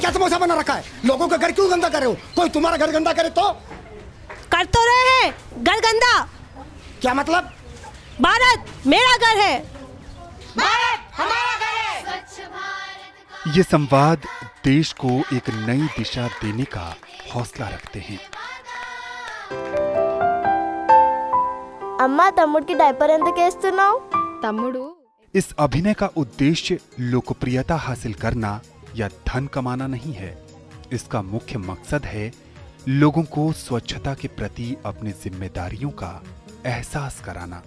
क्या समोसा बना रखा है लोगों का घर क्यों गंदा कर रहे हो कोई तुम्हारा घर गंदा करे तो कर तो रहे हैं घर गंदा क्या मतलब भारत मेरा घर है ये संवाद देश को एक नई दिशा देने का हौसला रखते हैं అమ్మా తమ్ముడికి డైపర్ ఎందుకు వేస్తున్నావు తమ్ముడు इस अभिनय का उद्देश्य लोकप्रियता हासिल करना या धन कमाना नहीं है। इसका मुख्य मकसद है लोगों को स्वच्छता के प्रति अपनी जिम्मेदारियों का एहसास कराना।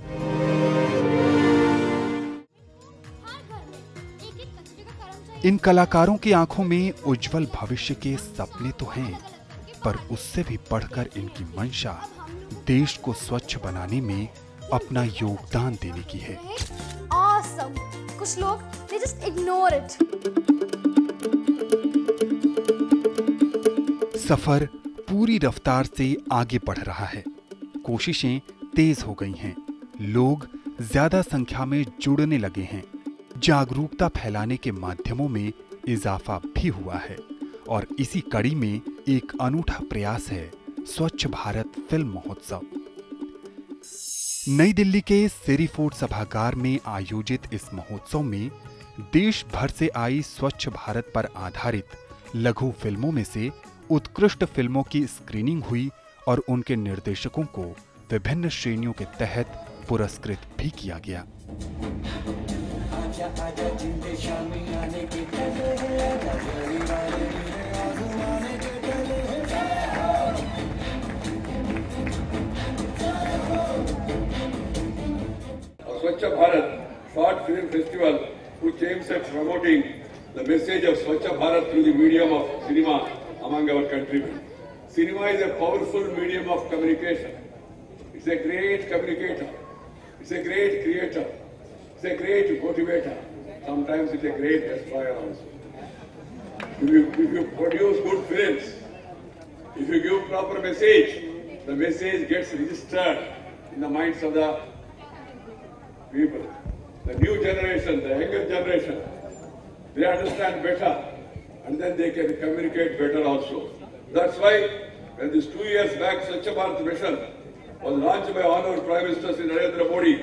इन कलाकारों की आँखों में उज्जवल भविष्य के सपने तो हैं, पर उससे भी बढ़कर इनकी मंशा देश को स्वच्छ बनाने में अपना योगदान देने की है। Awesome कुछ लोग, they just ignore it सफ़र पूरी रफ्तार से आगे बढ़ रहा है। कोशिशें तेज हो गई हैं। लोग ज़्यादा संख्या में जुड़ने लगे हैं। जागरूकता फैलाने के माध्यमों में इजाफा भी हुआ है। और इसी कड़ी में एक अनूठा प्रयास है स्वच्छ भारत फ़िल्म महोत्सव। नई दिल्ली के सिरी फोर्ट सभागार में आयोजित इस महोत्सव में देश भर से आई स्वच्छ भारत पर आधारित लघु फ़िल्मों में से उत्कृष्ट फ़िल्मों की स्क्रीनिंग हुई और उनके निर्देशकों को विभिन्न श्रेणियों के तहत पुरस्कृत भी किया गया। Swachh Bharat short film festival promoting the message of Swachh Bharat through the medium of cinema among our countrymen. Cinema is a powerful medium of communication. It's a great communicator. It's a great creator. It's a great motivator. Sometimes it's a great destroyer also. If you, if you produce good films, if you give proper message, the message gets registered in the minds of the people. The new generation, the younger generation, they understand better and then they can communicate better also. That's why when this two years back Swachh Bharat mission was launched by Honorable Prime Minister Sri Narendra Modi,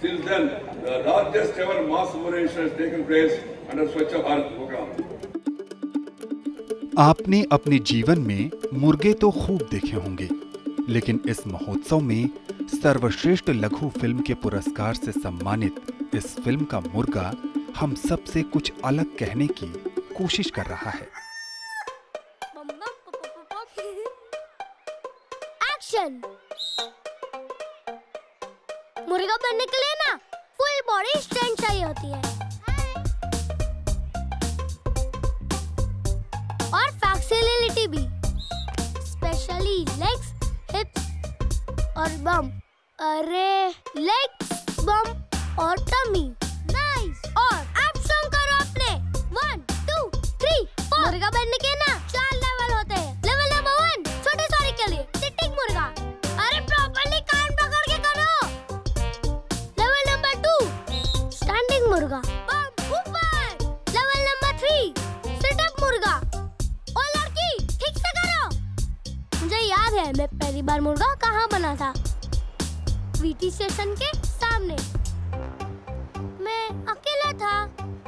since then the largest ever mass mobilization has taken place under Swachh Bharat program. आपने अपने जीवन में मुर्गे तो खूब देखे होंगे लेकिन इस महोत्सव में सर्वश्रेष्ठ लघु फ़िल्म के पुरस्कार से सम्मानित इस फ़िल्म का मुर्गा हम सबसे कुछ अलग कहने की कोशिश कर रहा है। स्टेशन के सामने। मैं अकेला था।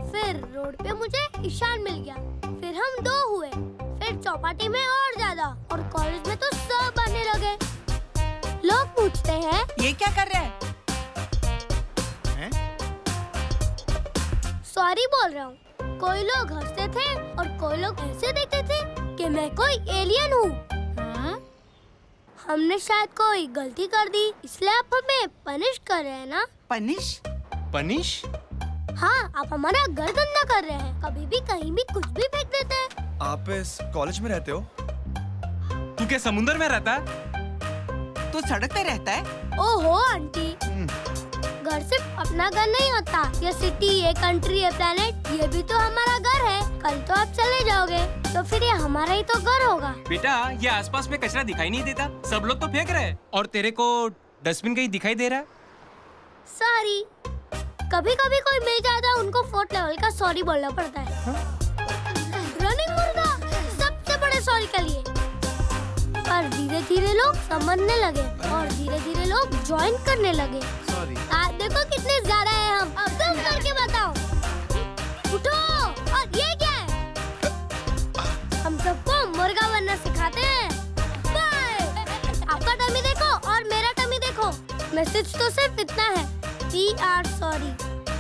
फिर रोड पे मुझे ईशान मिल गया। फिर हम दो हुए। फिर चौपाटी में और ज़्यादा और कॉलेज में तो सब आने लगे। लोग पूछते हैं ये क्या कर रहे हैं? है? सॉरी बोल रहा हूँ। कोई लोग हँसते थे और कोई लोग ऐसे देखते थे कि मैं कोई एलियन हूँ? हाँ? हमने शायद कोई गलती कर दी इसलिए आप कर रहे हैं ना? पनिश? पनिश? हाँ आप हमारा घर गंदा कर रहे हैं। कभी भी कहीं भी कुछ भी फेंक देते हैं। आप इस कॉलेज में रहते हो? तू क्या समुंदर में रहता है? तू सड़क पे रहता है? ओहो आंटी। घर सिर्फ़ अपना घर नहीं होता। ये सिटी ये कंट्री ये प्लेनेट ये भी तो हमारा घर है। कल तो आप चले जाओगे तो फिर ये हमारा ही तो घर होगा। बेटा ये आसपास में कचरा दिखाई नहीं देता। सब लोग तो फेंक रहे हैं। और तेरे को डस्टबिन कहीं दिखाई दे रहा है? सॉरी कभी कभी कोई मिल जाता है उनको फोर्थ लेवल का सॉरी बोलना पड़ता है। रनिंग मुर्गा सबसे बड़े सॉरी के लिए। पर धीरे धीरे लोग समझने लगे और धीरे धीरे लोग ज्वाइन करने लगे। सॉरी देखो कितने ज़्यादा है हम। अब तुम करके बताओ। उठो। और ये क्या है? हम सबको मुर्गा बनना सिखाते हैं। आपका टमी देखो और मेरा टमी देखो। मैसेज तो सिर्फ़ इतना है। वी आर सॉरी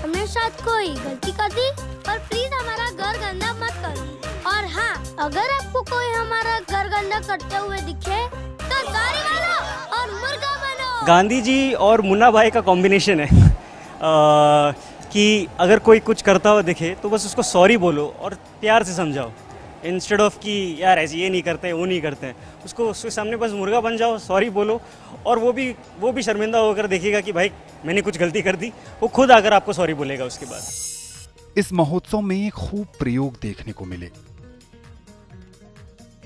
हमने शायद कोई गलती कर दी पर प्लीज़ हमारा घर गंदा मत करो और हाँ अगर आपको कोई हमारा घर गंदा करते हुए दिखे तो सॉरी बोलो और मुर्गा बनो। गांधी जी और मुन्ना भाई का कॉम्बिनेशन है। आ, कि अगर कोई कुछ करता हुआ दिखे तो बस उसको सॉरी बोलो और प्यार से समझाओ। इंस्टेड ऑफ़ कि, यार, ऐसे ये नहीं करते, वो नहीं करते। उसको, उसके सामने बस मुर्गा बन जाओ सॉरी बोलो। और वो भी वो भी शर्मिंदा होकर देखेगा कि, भाई, मैंने कुछ गलती कर दी। वो खुद आकर आपको सॉरी बोलेगा उसके बाद। इस महोत्सव में खूब प्रयोग देखने को मिले।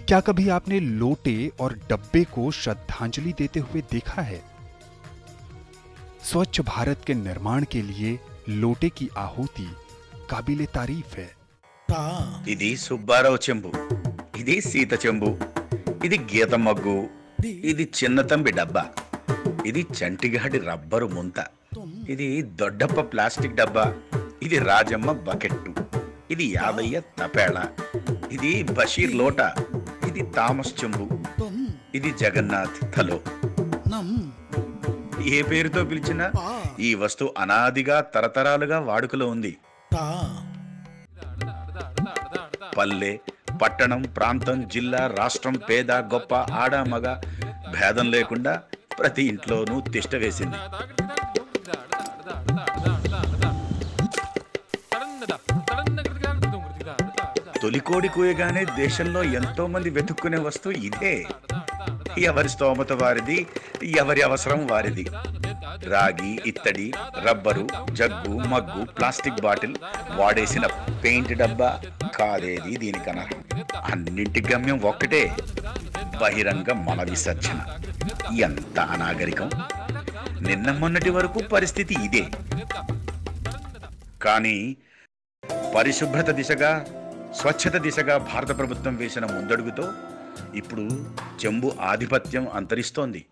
क्या कभी आपने लोटे और डब्बे को श्रद्धांजलि देते हुए देखा है? स्वच्छ भारत के निर्माण के लिए लोटे की आहुति काबिले तारीफ़ है। ఇది సుబ్బారావు చెంబు ఇది సీత చెంబు ఇది గీత మగ్గు ఇది చిన్నతంబి డబ్బా ఇది చంటిగాడి రబ్బరు ముంత ఇది దొడ్డప్ప ప్లాస్టిక్ డబ్బా ఇది రాజమ్మ బకెట్టు ఇది యాదయ్య తపేళ ఇది బషీర్ లోట ఇది థామస్ చెంబు ఇది జగన్నాథ్ థలో ఏ పేరుతో పిలిచినా ఈ వస్తువు అనాదిగా తరతరాలుగా వాడుకలో ఉంది. పల్లె పట్టణం ప్రాంతం జిల్లా రాష్ట్రం పేద గొప్ప ఆడ మగ భేదం లేకుండా ప్రతి ఇంట్లోనూ తిష్ట వేసింది. తొలికోడి కూయగానే దేశంలో ఎంతో మంది వెతుక్కునే వస్తువు ఇదే. ఎవరి స్తోమత వారిది ఎవరి అవసరం వారిది. రాగి ఇత్తడి rubber jug mug plastic bottle వాడేసిన పెయింట్ డబ్బా కాదేది దీనికి అనర్హం అన్నింటి గమ్యం ఒక్కటే. బహిరంగ మల విసర్జన. ఎంత అనాగరికం. నిన్న మొన్నటి వరకు పరిస్థితి ఇదే. కానీ పరిశుభ్రత దిశగా స్వచ్ఛత దిశగా భారత ప్రభుత్వం వేసిన ముందడుగుతో ఇప్పుడు చెంబు ఆధిపత్యం అంతరిస్తోంది.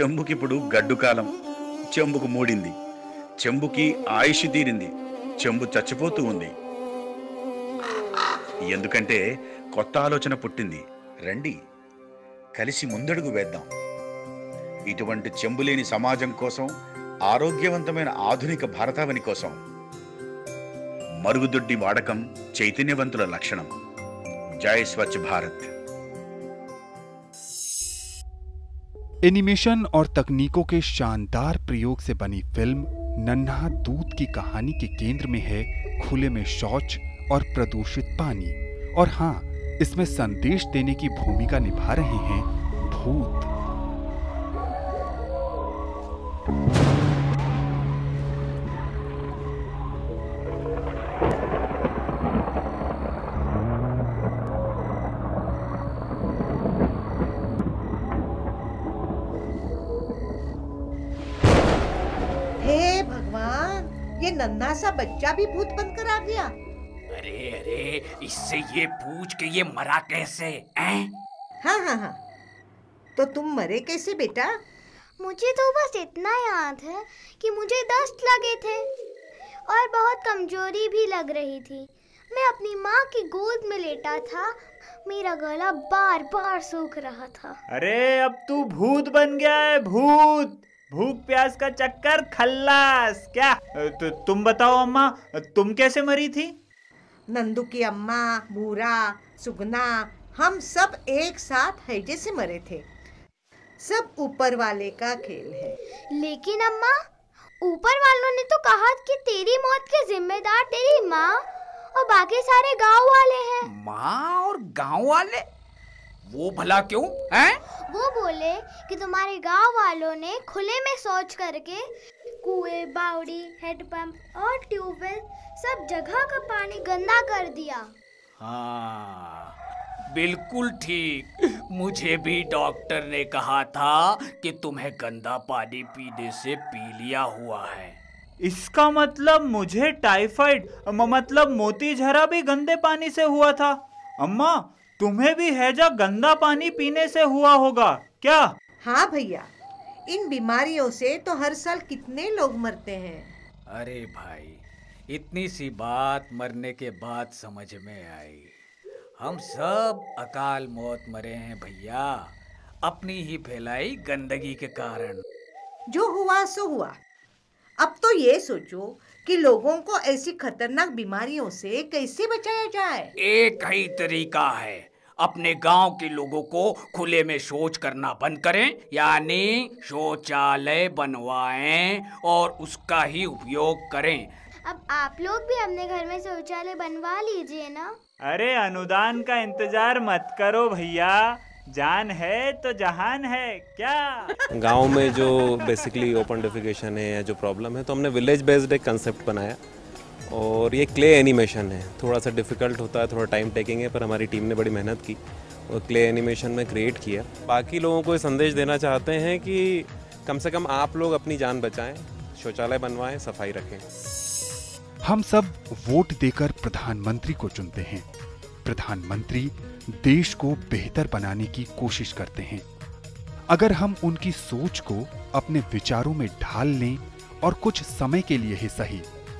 చెంబుకిప్పుడు గడ్డుకాలం చెంబుకు మూడింది. చెంబుకి ఆయుష్ తీరింది. చెంబు చచ్చిపోతూ ఉంది. ఎందుకంటే కొత్త ఆలోచన పుట్టింది. రండి. కలిసి ముందడుగు వేద్దాం. ఇటువంటి చెంబులేని సమాజం కోసం ఆరోగ్యవంతమైన ఆధునిక భారతావని కోసం. మరుగుదొడ్డి వాడకం చైతన్యవంతుల లక్షణం. జై స్వచ్ఛ భారత్. एनिमेशन और तकनीकों के शानदार प्रयोग से बनी फ़िल्म नन्हा दूध की कहानी के केंद्र में है, खुले में शौच और प्रदूषित पानी। और हाँ इसमें संदेश देने की भूमिका निभा रहे हैं भूत। नन्हा सा बच्चा भी भूत बनकर आ गया। अरे अरे इससे ये पूछ के ये मरा कैसे हैं? हाँ हाँ हाँ। तो तुम मरे कैसे बेटा? मुझे तो बस इतना याद है कि मुझे दस्त लगे थे और बहुत कमज़ोरी भी लग रही थी। मैं अपनी माँ की गोद में लेटा था मेरा गला बार बार सूख रहा था। अरे अब तू भूत बन गया है भूत! भूख प्यास का चक्कर खल्लास क्या? तो तुम बताओ अम्मा तुम कैसे मरी थी? नंदू की अम्मा बूरा सुगना हम सब एक साथ हैजे से मरे थे। सब ऊपर वाले का खेल है। लेकिन अम्मा ऊपर वालों ने तो कहा कि तेरी मौत के जिम्मेदार तेरी माँ और बाकी सारे गाँव वाले हैं। माँ और गाँव वाले? वो भला क्यों हैं? वो बोले कि तुम्हारे गाँव वालों ने खुले में शौच करके कुएँ, बावड़ी हेडपंप और ट्यूबवेल सब जगह का पानी गंदा कर दिया। हाँ बिल्कुल ठीक। मुझे भी डॉक्टर ने कहा था कि तुम्हें गंदा पानी पीने से पी लिया हुआ है। इसका मतलब मुझे टाइफाइड मतलब मोती झरा भी गंदे पानी से हुआ था। अम्मा तुम्हें भी हैजा गंदा पानी पीने से हुआ होगा क्या? हाँ भैया इन बीमारियों से तो हर साल कितने लोग मरते हैं? अरे भाई इतनी सी बात मरने के बाद समझ में आई। हम सब अकाल मौत मरे हैं भैया अपनी ही फैलाई गंदगी के कारण। जो हुआ सो हुआ। अब तो ये सोचो कि लोगों को ऐसी खतरनाक बीमारियों से कैसे बचाया जाए। एक ही तरीका है अपने गाँव के लोगों को खुले में शौच करना बंद करें यानी शौचालय बनवाएँ और उसका ही उपयोग करें। अब आप लोग भी अपने घर में शौचालय बनवा लीजिए ना। अरे अनुदान का इंतज़ार मत करो भैया। जान है तो जहान है क्या? गाँव में जो बेसिकली ओपन डेफिकेशन है या जो प्रॉब्लम है तो हमने विलेज बेस्ड एक कंसेप्ट बनाया। और ये क्ले एनिमेशन है। थोड़ा सा डिफ़िकल्ट होता है, थोड़ा टाइम टेकिंग है, पर हमारी टीम ने बड़ी मेहनत की और क्ले एनिमेशन में क्रिएट किया। बाकी लोगों को ये संदेश देना चाहते हैं कि कम से कम आप लोग अपनी जान बचाएँ, शौचालय बनवाएँ, सफ़ाई रखें। हम सब वोट देकर प्रधानमंत्री को चुनते हैं। प्रधानमंत्री देश को बेहतर बनाने की कोशिश करते हैं। अगर हम उनकी सोच को अपने विचारों में ढाल लें और कुछ समय के लिए ही सही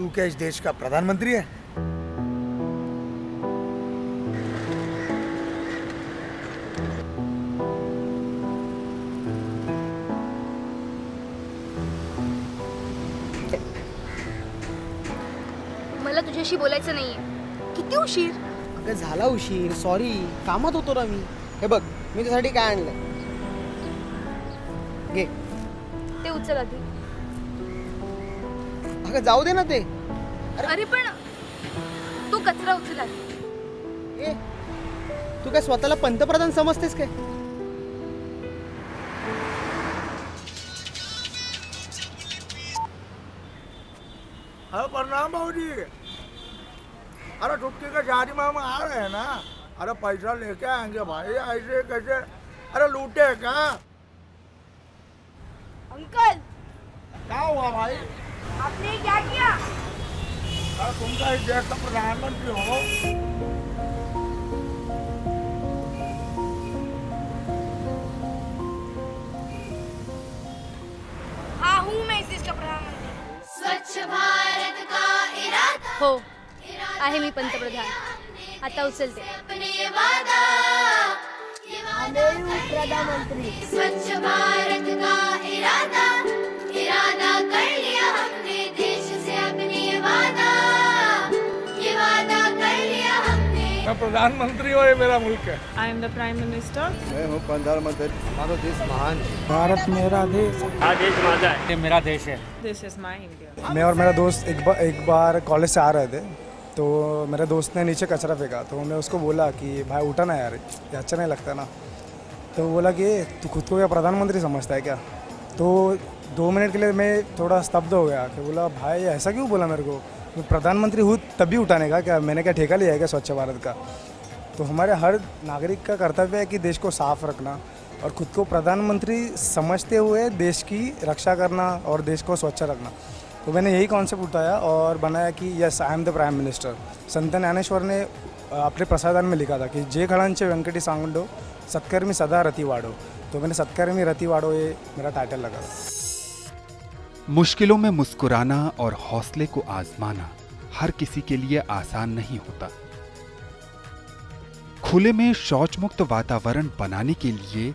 तू क्या इस देश का प्रधानमंत्री है? मला तुझ्याशी बोलायचं नाहीये. किती उशीर? अगं झाला उशीर. सॉरी कामात होतो ना मी. हे बघ मी तुझ्यासाठी काय आणलं घे. ते उचल आधी. अगं जाऊ दे ना ते. अरे पण तू कचरा उचल ए तू काय स्वतःला पंतप्रधान समजतेस काय? अरे प्रणाम भाजी अरे छुटकी का शादी में हम आ रहे हैं ना? अरे पैसा लेके आएँगे भाई ऐसे कैसे? अरे लूटे क्या अंकल! क्या हुआ भाई? आपने क्या किया? तुम का इस देश का प्रधानमंत्री हो। हाँ हूँ मैं इस देश का प्रधानमंत्री। स्वच्छ भारत का इरादा। हो आहे मी पंतप्रधान. आता उचलते. अपने वादा। ये वादा प्रधानमंत्री. स्वच्छ भारत का इरादा। इरादा कर लिया मैं प्रधानमंत्री हूँ ये मेरा मुल्क है। I am the Prime Minister. मैं हूँ प्रधानमंत्री। हमारा देश महान भारत मेरा देश देश है। मेरा देश है। This is my India. मैं और मेरा दोस्त एक बार एक बार कॉलेज से आ रहे थे तो मेरे दोस्त ने नीचे कचरा फेंका तो मैं उसको बोला कि भाई उठा ना यार ये अच्छा नहीं लगता ना। तो बोला कि तू खुद को क्या प्रधानमंत्री समझता है क्या? तो दो मिनट के लिए मैं थोड़ा स्तब्ध हो गया कि बोला भाई ऐसा क्यों बोला मेरे को? मैं प्रधानमंत्री हूँ तभी उठाने का, क्या मैंने क्या ठेका लिया है क्या स्वच्छ भारत का? तो हमारे हर नागरिक का कर्तव्य है कि देश को साफ़ रखना और खुद को प्रधानमंत्री समझते हुए देश की रक्षा करना और देश को स्वच्छ रखना। तो मैंने यही कॉन्सेप्ट उठाया और बनाया कि yes I am the prime minister Sant Dnyaneshwar ने अपने प्रसादान में लिखा था कि जे खड़ांचे वेंकटी सांगडो, सत्कर्मी सदा रति वाड़ो तो मैंने सत्कर्मी रति वाड़ो ये मेरा टाइटल लगा मुश्किलों में मुस्कुराना और हौसले को आजमाना हर किसी के लिए आसान नहीं होता। खुले में शौच मुक्त वातावरण बनाने के लिए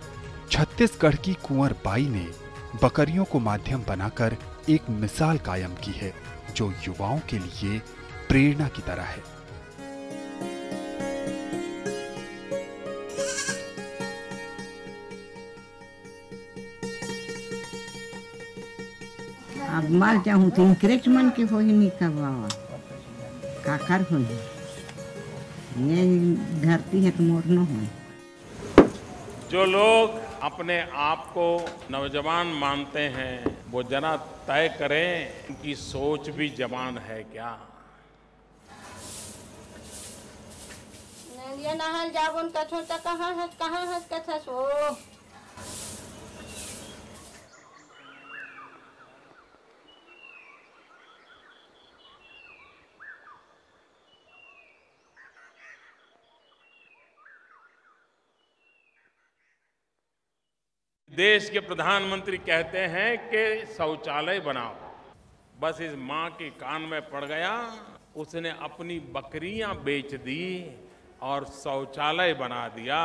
छत्तीसगढ़ की कुंवर बाई ने बकरियों को माध्यम बनाकर एक मिसाल कायम की है, जो युवाओं के लिए प्रेरणा की तरह है। अब मर जाऊँ तो मन के हो ही नहीं करवावा काकर हो ये धरती है तो मोरना हो जो लोग अपने आप को नौजवान मानते हैं वो जरा तय करें उनकी सोच भी जवान है क्या। नदिया नहाल जाबन कथो त कहाँ हस कहाँ हस कथस ओ देश के प्रधानमंत्री कहते हैं कि शौचालय बनाओ। बस इस माँ के कान में पड़ गया। उसने अपनी बकरियाँ बेच दी और शौचालय बना दिया।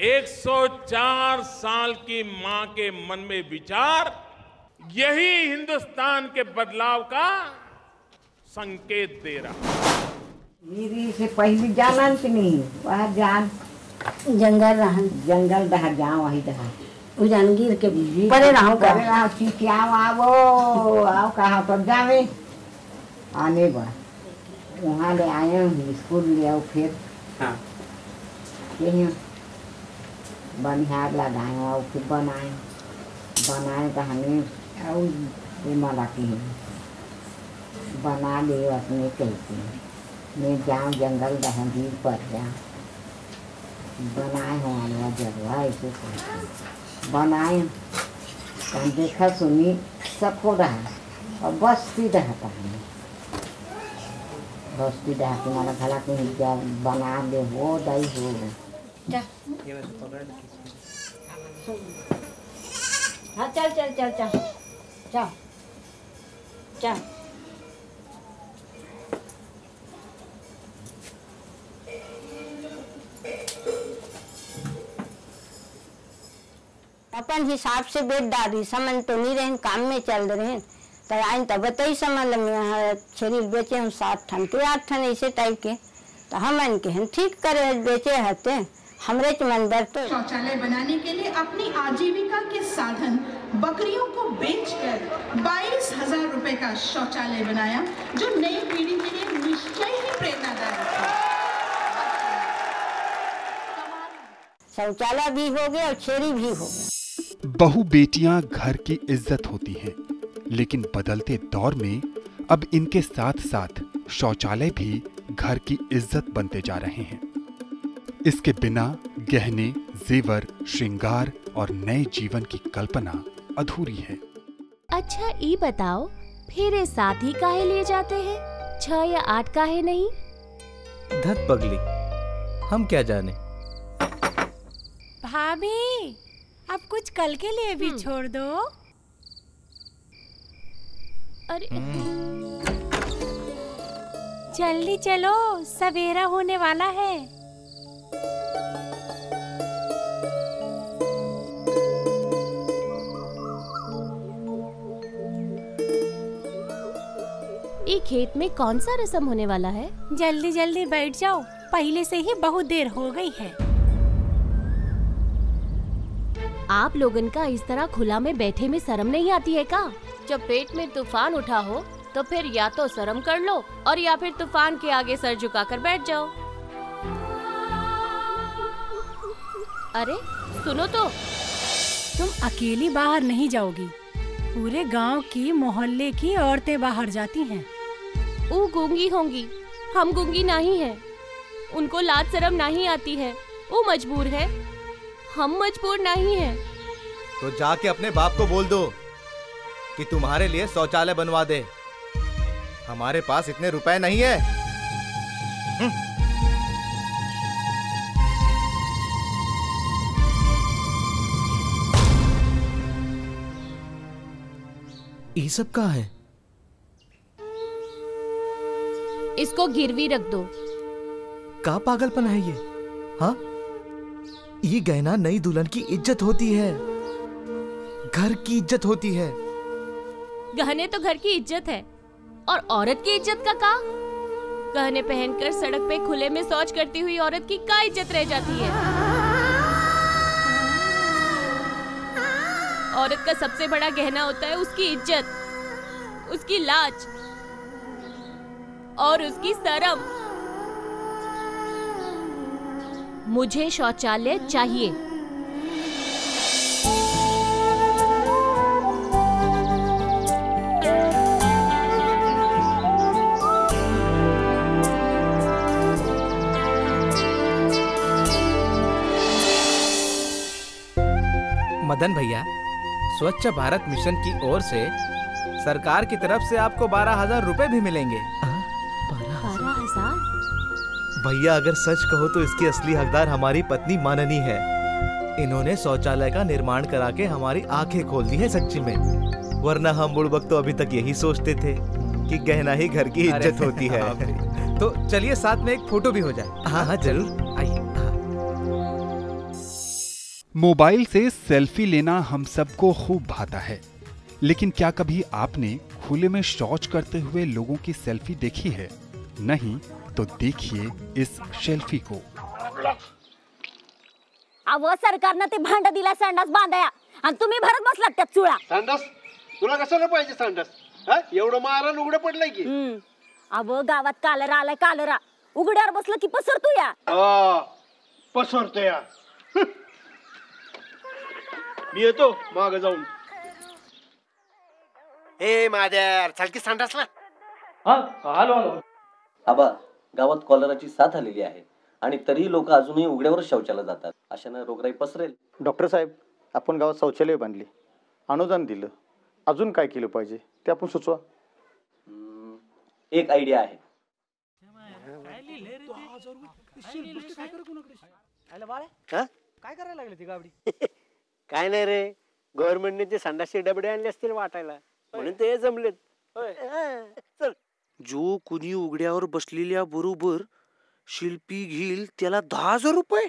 104 साल की माँ के मन में विचार यही हिंदुस्तान के बदलाव का संकेत दे रहा। मेरी से पहली जाना कि नहीं वहाँ जान। जंगल रहा जंगल रहा जाओ वही रहा उजानगिर के परे रहूँ का परे रहो चिटियाओ आवो आओ कहाँ पर जावे? आने बा वहाँ ले आए हम स्कूल ले आओ फिर। हाँ। यही बनिहार लगाए और फिर बनाए। बनाए तो हमें और ये मला की है। बना ले अपने कहते हैं। मैं जाऊँ जंगल दहंदी पर जाऊँ बनाए हो वाला जगह ऐसे कहते हैं। बनाए कहीं देखा सुनी सब हो रहा है और बस्ती रहता है बस्ती रहती मारा भला जा बना दे हो दई हो जा हाँ चल चल चल चल चल चल अपन हिसाब से बेच डाली समन तो नहीं रहे काम में चल रहे तो आई तब बताई समन में शरीर बेचे हम सात ठन के आठ ठन ऐसे टाइप के। तो हम मन के हम ठीक करे बेचे हते हमरे के मन दर तो शौचालय बनाने के लिए अपनी आजीविका के साधन बकरियों को बेच कर बाईस हज़ार रूपए का शौचालय बनाया जो नई पीढ़ी के लिए निश्चय ही प्रेरणादायक है। शौचालय भी हो गया और छेरी भी हो गया। बहु बेटियाँ घर की इज़्ज़त होती हैं लेकिन बदलते दौर में अब इनके साथ साथ शौचालय भी घर की इज़्ज़त बनते जा रहे हैं। इसके बिना गहने जेवर श्रृंगार और नए जीवन की कल्पना अधूरी है। अच्छा ये बताओ फिर ये साथ ही काहे ले जाते हैं? छह या आठ काहे नहीं? धत पगली हम क्या जाने? भाभी! अब कुछ कल के लिए भी छोड़ दो। अरे जल्दी चलो सवेरा होने वाला है। ये खेत में कौन सा रसम होने वाला है? जल्दी जल्दी बैठ जाओ पहले से ही बहुत देर हो गई है। आप लोगन का इस तरह खुला में बैठे में शर्म नहीं आती है का? जब पेट में तूफ़ान उठा हो तो फिर या तो शर्म कर लो और या फिर तूफ़ान के आगे सर झुकाकर बैठ जाओ। अरे सुनो तो। तुम अकेली बाहर नहीं जाओगी। पूरे गाँव की मोहल्ले की औरतें बाहर जाती हैं। वो गूँगी होंगी। हम गूँगी नहीं है। उनको लाज शर्म नहीं आती है। वो मजबूर है। हम मजबूर नहीं है। तो जाके अपने बाप को बोल दो कि तुम्हारे लिए शौचालय बनवा दे। हमारे पास इतने रुपए नहीं है। हम्म। ये सब कहाँ है? इसको गिरवी रख दो। का पागलपन है ये? हाँ? ये गहना नई दुल्हन की इज़्ज़त होती है। घर की इज़्ज़त होती है। गहने तो घर की इज़्ज़त है। और औरत की इज़्ज़त का का? गहने पहनकर सड़क पे खुले में शौच करती हुई औरत की का इज़्ज़त रह जाती है? औरत का सबसे बड़ा गहना होता है उसकी इज़्ज़त, उसकी लाज और उसकी शर्म। मुझे शौचालय चाहिए। मदन भैया, स्वच्छ भारत मिशन की ओर से सरकार की तरफ़ से आपको बारह हज़ार रूपए भी मिलेंगे। भैया अगर सच कहो तो इसकी असली हकदार हमारी पत्नी माननी है। इन्होंने शौचालय का निर्माण करा के हमारी आँखें खोल दी है सच्ची में। वरना हम बुड़बक तो अभी तक यही सोचते थे कि गहना ही घर की इज़्ज़त होती है। तो चलिए साथ में एक फ़ोटो भी हो जाए। हाँ हाँ ज़रूर। आइए। मोबाइल से सेल्फी लेना हम सबको खूब भाता है। लेकिन क्या कभी आपने खुले में शौच करते हुए लोगों की सेल्फी देखी है? नहीं तो देखिए इस सेल्फी को। अव सरकारनं ते भांड दिला संडास बांधाया. आणि तुम्ही भरत बसलात त्यात चुळा संडास? तुला कशाला पाहिजे संडास? हा? एवढं मारा उघडं पडलंय की. अव गावात कालरा आलाय कालरा. उघड्यावर बसलं की पसरतो या. आ, पसरतो या. मी येतो माग जाऊन. ए माझ्या चालकी संडासला. हा आलो आलो आबा गावात कॉलराची साथ आलेली आहे आणि तरीही लोक अजूनही उघड्यावर शौचाला जातात. अशानं रोगराई पसरेल. डॉक्टर साहेब आपण गावात शौचालय बांधली. अनुदान दिलं. अजून काय केलं पाहिजे ते आपण सुचवा. एक आयडिया आहे. हा? काय करायला लागली ती गावडी काय नाही रे. गव्हर्नमेंटने ते संडासचे डबडे आणले असतील वाटायला. म्हणून ते जमलेत. चल. जो कुणी उघड्यावर बसलेल्या बरोबर शिल्पी घेईल त्याला दहा हजार रुपये?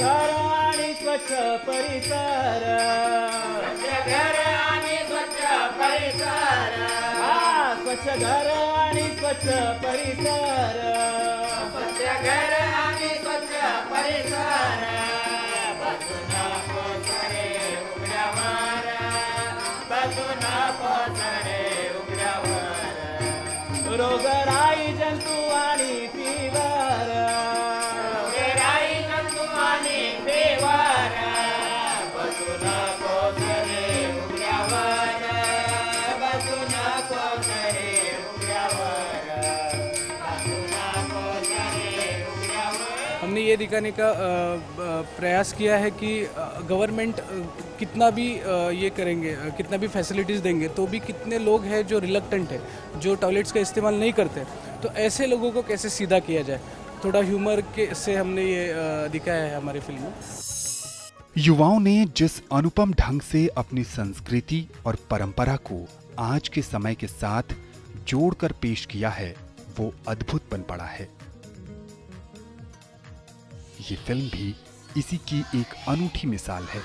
घर आणि स्वच्छ परिसर. घर आणि स्वच्छ परिसर. हा स्वच्छ घर आणि स्वच्छ परिसर. स्वच्छ घर आणि स्वच्छ परिसर. बसू नको सरे उघड्यावर बसू नको सरे उघड्यावर रोगराई दिखाने का प्रयास किया है कि गवर्नमेंट कितना भी ये करेंगे कितना भी फैसिलिटीज़ देंगे तो भी कितने लोग हैं जो रिलक्टेंट है, जो टॉयलेट्स का इस्तेमाल नहीं करते। तो ऐसे लोगों को कैसे सीधा किया जाए? थोड़ा ह्यूमर के, से हमने ये दिखाया है हमारी फ़िल्म में। युवाओं ने जिस अनुपम ढंग से अपनी संस्कृति और परंपरा को आज के समय के साथ जोड़कर पेश किया है, वो अद्भुत बन पड़ा है। ये फ़िल्म भी इसी की एक अनूठी मिसाल है।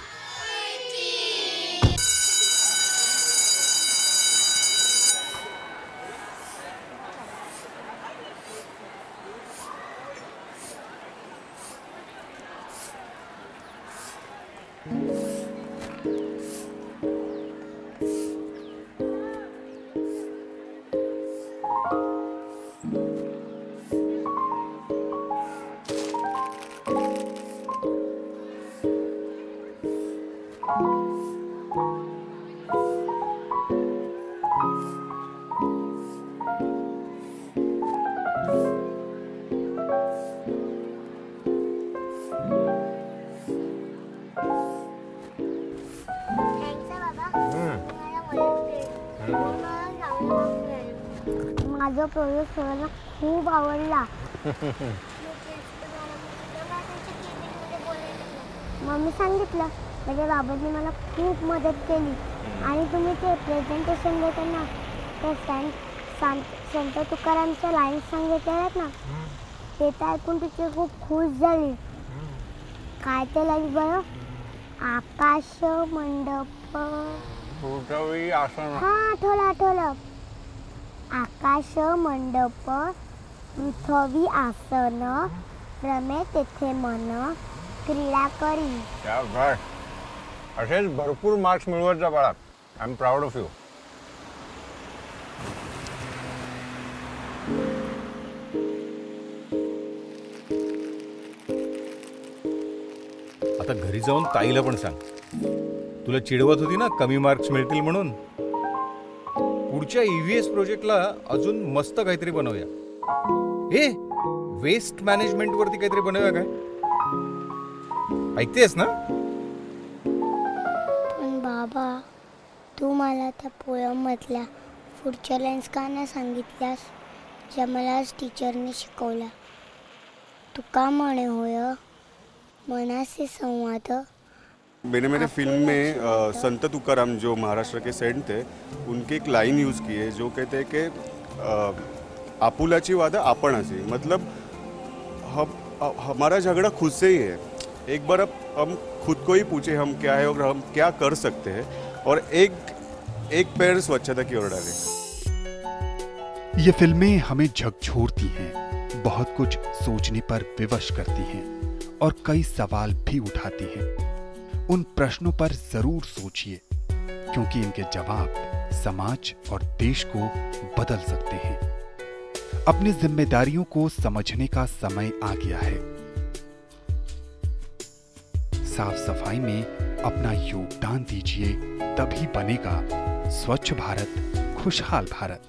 प्रोजेक्ट सगळ्यांना खूप आवडला. मम्मी सांगितलं माझ्या बाबांनी मला खूप मदत केली आणि तुम्ही ते प्रेझेंटेशन देताना ते संत संत संत तुकारामच्या लाईन सांगितल्यात ना ते तर ऐकून तिचे खूप खुश झाली. काय ते लाईन बरं? आकाश मंडप हा आठवलं आठवलं. आकाश मंडप पृथ्वी आसन रमे तेथे मन क्रीडा करी. असेच भरपूर मार्क्स मिळवत जा बाळा. I am proud of you आता घरी जाऊन ताईला पण सांग. तुला चिडवत होती ना कमी मार्क्स मिळतील म्हणून? पुढच्या ईव्हीएस प्रोजेक्टला अजून मस्त काहीतरी बनवूया. हे वेस्ट मॅनेजमेंट वरती काहीतरी बनवूया काय? ऐकतेस ना? पण बाबा तू मला त्या पोयम मधल्या पुढच्या लाईन्स का नाही सांगितल्यास ज्या मला आज टीचरने शिकवल्या? तू का म्हणे होय? मनाचे संवाद मैंने मेरे फ़िल्म में अ, संत तुकाराम जो महाराष्ट्र के सेंट थे उनके एक लाइन यूज़ की है जो कहते हैं कि आपुलाची वादा आपण असी मतलब हम हमारा झगड़ा खुद से ही है। एक बार अब हम खुद को ही पूछे हम क्या है और हम क्या कर सकते हैं? और एक एक पैर स्वच्छता की ओर डालें। ये फ़िल्में हमें झकझोरती हैं बहुत कुछ सोचने पर विवश करती हैं और कई सवाल भी उठाती हैं। उन प्रश्नों पर ज़रूर सोचिए, क्योंकि इनके जवाब समाज और देश को बदल सकते हैं। अपनी जिम्मेदारियों को समझने का समय आ गया है। साफ़ सफ़ाई में अपना योगदान दीजिए, तभी बनेगा स्वच्छ भारत, खुशहाल भारत।